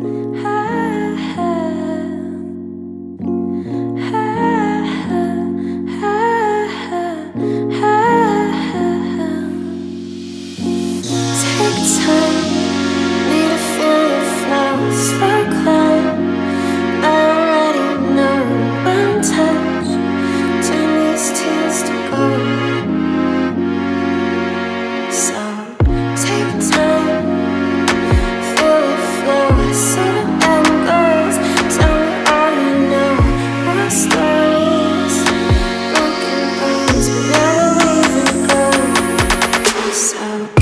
How out.